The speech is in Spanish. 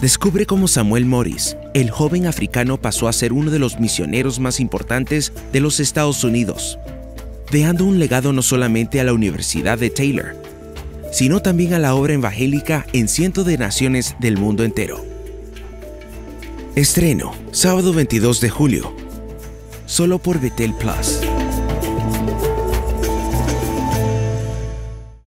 Descubre cómo Samuel Morris, el joven africano, pasó a ser uno de los misioneros más importantes de los Estados Unidos, dejando un legado no solamente a la Universidad de Taylor, sino también a la obra evangélica en cientos de naciones del mundo entero. Estreno, sábado 22 de julio, solo por Betel Plus.